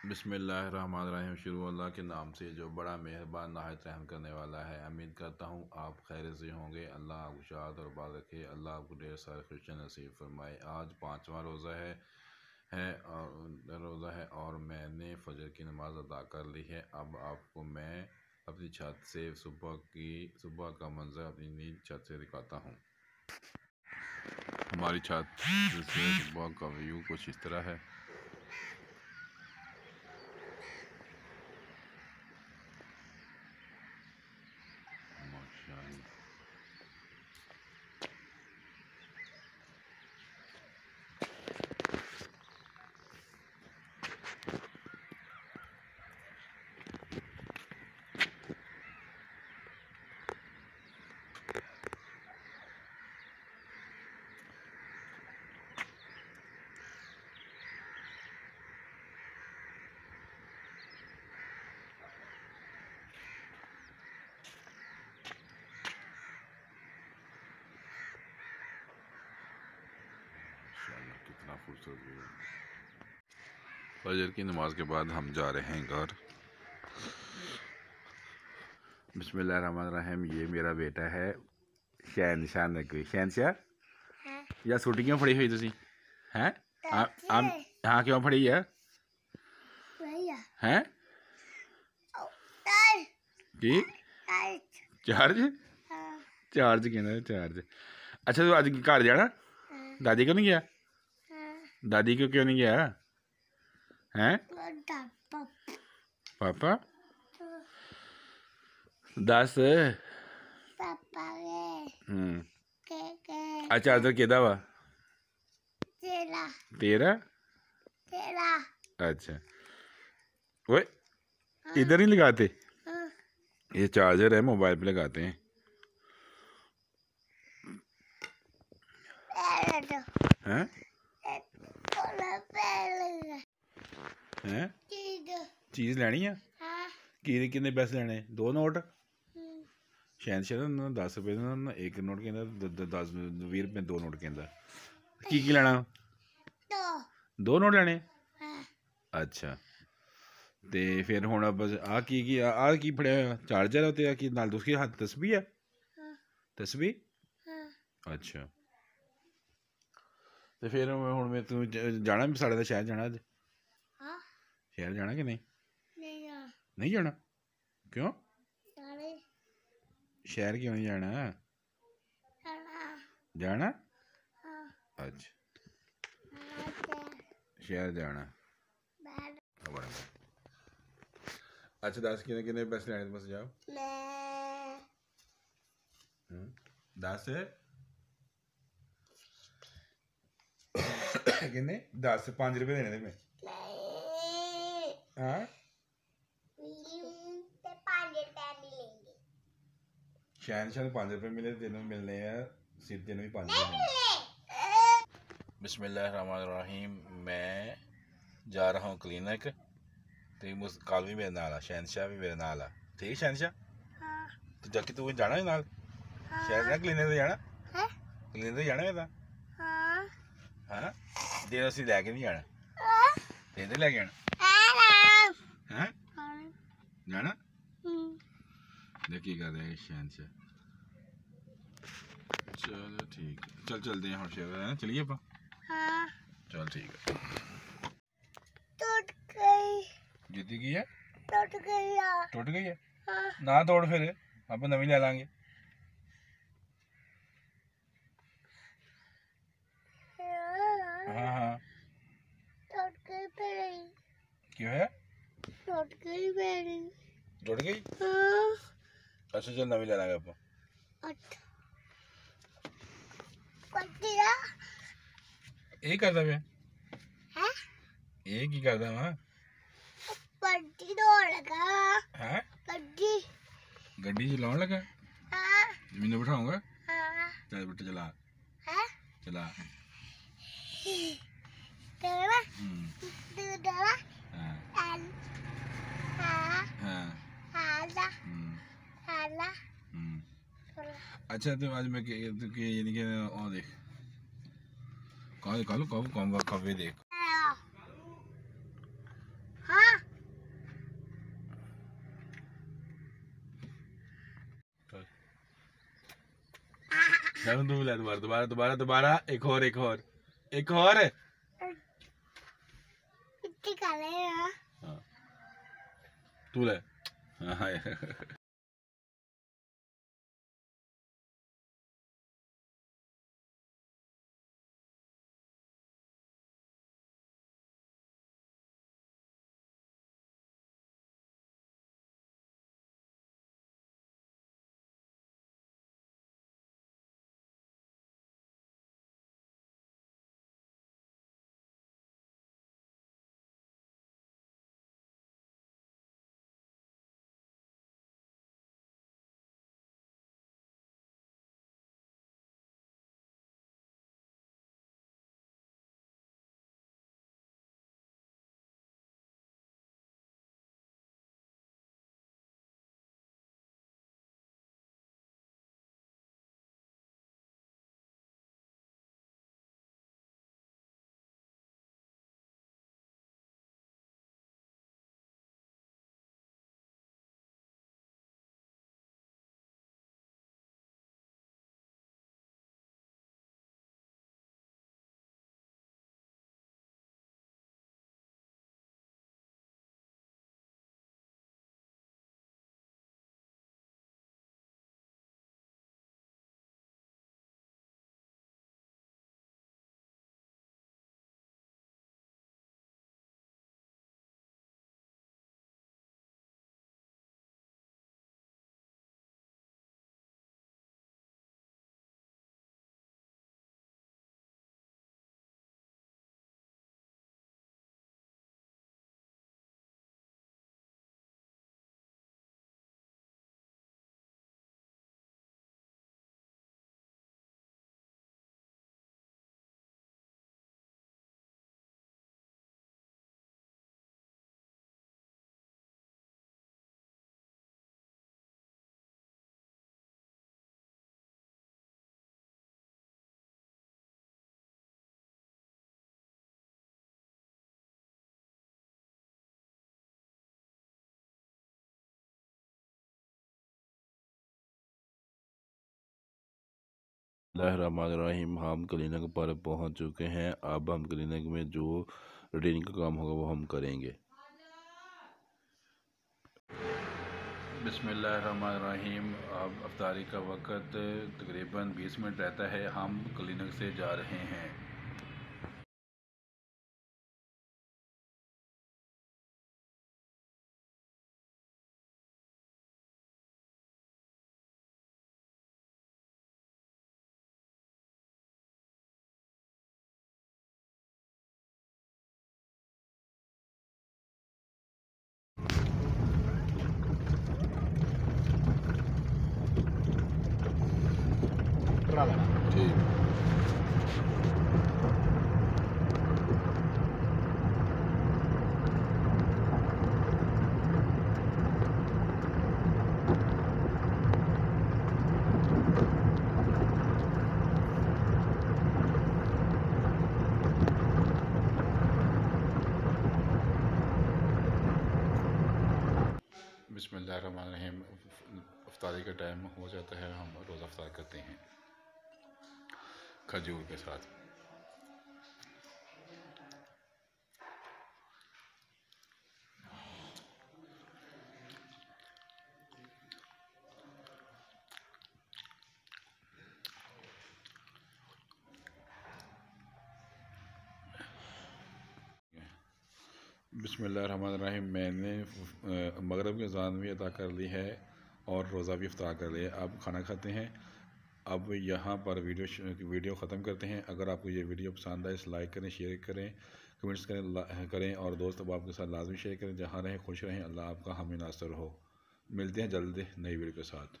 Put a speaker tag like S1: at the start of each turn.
S1: बिसमीम शुरू अल्लाह के नाम से जो बड़ा मेहरबान नहायत रहम करने वाला है। उम्मीद करता हूँ आप खैर से होंगे। अल्लाह आपको शाद और बात रखे। अल्लाह आपको ढेर सारे खुश नसीब फरमाए। आज पाँचवा रोज़ा है है और रोज़ा है और मैंने फजर की नमाज़ अदा कर ली है। अब आपको मैं अपनी छत से सुबह की, सुबह का मंजर अपनी नींद छत से दिखाता हूँ। हमारी छत से सुबह का व्यू कुछ इस तरह है। कितना खूबसूरत व्यू फजर की नमाज़ के बाद हम जा रहे हैं घर। बिस्मिल्लाहिर्रहमानिर्रहीम ये मेरा बेटा है शैन शान नकवी। शैन शाह या छुट्टी क्यों फड़ी हुई तुसी? हैं? हम हाँ क्यों फड़ी है? हैं? की? चार्ज। चार्ज? कहना चार्ज अच्छा तू अज घर जाना? दादी को नहीं गया? दादी को क्यों नहीं गया? हैं? पापा। दस। हम्म। अच्छा चार्जर केदा वा तेरा। अच्छा। वो इधर नहीं लगाते? ये चार्जर है मोबाइल पे लगाते हैं। हैं? ਹੈ? ਚੀਜ਼। ਲੈਣੀ ਆ? ਹਾਂ। ਕਿਹਦੇ ਕਿੰਨੇ ਪੈਸੇ ਲੈਣੇ? ਦੋ ਨੋਟ? ਸ਼ਾਇਦ ਸ਼ਾਇਦ ਉਹਨਾਂ 10 ਰੁਪਏ ਦਾ ਨਾ ਇੱਕ ਨੋਟ ਕਹਿੰਦਾ 10 20 ਰੁਪਏ ਦੋ ਨੋਟ ਕਹਿੰਦਾ। ਕੀ ਕੀ ਲੈਣਾ? ਦੋ। ਦੋ ਨੋਟ ਲੈਣੇ? ਹਾਂ। ਅੱਛਾ। ਤੇ ਫਿਰ ਹੁਣ ਬਸ ਆ ਕੀ ਕੀ ਆ ਕੀ ਫੜਿਆ ਹੋਇਆ? ਚਾਰਜਰ ਤੇ ਆ ਕੀ ਨਾਲ ਦੂਸਰੀ ਹੱਥ ਤਸਬੀਹ ਹੈ। ਤਸਬੀਹ ਹਾਂ। ਅੱਛਾ। ਤੇ ਫਿਰ ਹੁਣ ਮੈਂ ਤੂੰ ਜਾਣਾ ਵੀ ਸਾਡੇ ਦਾ ਸ਼ਹਿਰ ਜਾਣਾ ਅੱਜ?
S2: ਹਾਂ।
S1: ਸ਼ਹਿਰ ਜਾਣਾ ਕਿ ਨਹੀਂ?
S2: ਨਹੀਂ ਆ
S1: ਨਹੀਂ ਜਾਣਾ? ਕਿਉਂ?
S2: ਸਾਰੇ
S1: ਸ਼ਹਿਰ ਕਿਉਂ ਨਹੀਂ ਜਾਣਾ?
S2: ਸਾਰਾ
S1: ਜਾਣਾ?
S2: ਹਾਂ।
S1: ਅੱਛਾ
S2: ਆਤੇ
S1: ਸ਼ਹਿਰ। ਜਾਣਾ।
S2: ਬਾਹਰ
S1: ਬੜਾ ਅੱਛਾ ਦੱਸ ਕਿੰਨੇ ਕਿੰਨੇ ਪੈਸੇ ਲੈਣੇ ਬਸ ਜਾਓ?
S2: ਮੈਂ
S1: ਹੂੰ। ਦੱਸ। दस पाँच रुपए देने में शैन मिले मिलने भी बिस्मिल्लाहिर्रहमानिर्रहीम मैं जा रहा हूँ क्लिनिक तो मुझ भी मेरे नाल शहनशाह भी मेरे नाल ठीक शहनशाह तो जाके तू जाना है नाल क्लिनिक जाना क्लिनिक जाना है
S2: हाँ
S1: हाँ दिन ਅਸੀਂ ਲੈ ਕੇ ਨਹੀਂ ਜਾਣਾ
S2: ਹਾਂ
S1: ਦਿਨ ਤੇ ਲੈ ਕੇ ਜਾਣਾ
S2: ਹਾਂ
S1: ਹੈ
S2: ਹਾਂ
S1: ਜਾਣਾ
S2: ਹਮ
S1: देख की कर रहे हैं शहनशाह चलो ठीक है चल चलते हैं हम शहर है चलिए अपा
S2: ਹਾਂ
S1: चल ठीक है
S2: ਟੁੱਟ ਗਈ
S1: जीती की है
S2: ਟੁੱਟ ਗਈ ਆ
S1: टूट गई है
S2: ਹਾਂ
S1: ना तोड़ फिर आप नवी ले लांगे क्यों है?
S2: टूट गई मेरी।
S1: टूट गई? अच्छा चल नवी
S2: लेना
S1: आपको एक कर
S2: दे
S1: एक ही कर दे
S2: गड्डी दौड़ लगा।
S1: हैं? गड्डी गड्डी लगा हाँ?
S2: हाँ।
S1: चल बेटा चला।
S2: हैं?
S1: चला। हाँ। हम्म। हम्म। अच्छा तो आज मैं कि यानी कि और देख। कौन कौन कौन कौन कौन देख। दोबारा दोबारा दोबारा एक और एक और एक और। तू ले हाँ रहीम हम क्लिनिक पर पहुँच चुके हैं। अब हम क्लिनिक में जो रूटीन का काम होगा वो हम करेंगे। बिसमीम अब अफ्तारी का वक्त तकरीबन 20 मिनट रहता है। हम क्लिनिक से जा रहे हैं। ठीक। बिसमीम अफ्तारी का टाइम हो जाता है हम रोज़ा अफ्तार करते हैं। खजूर के साथ। बिसमीम मैंने मगरब की अजान भी अदा कर ली है और रोज़ा भी अफ्तार कर लिया अब खाना खाते हैं? अब यहाँ पर वीडियो वीडियो ख़त्म करते हैं। अगर आपको ये वीडियो पसंद आए लाइक करें शेयर करें कमेंट्स करें करें और दोस्त अब आपके साथ लाजमी शेयर करें। जहाँ रहें, खुश रहें। अल्लाह आपका हमें नासर हो। मिलते हैं जल्द नई वीडियो के साथ।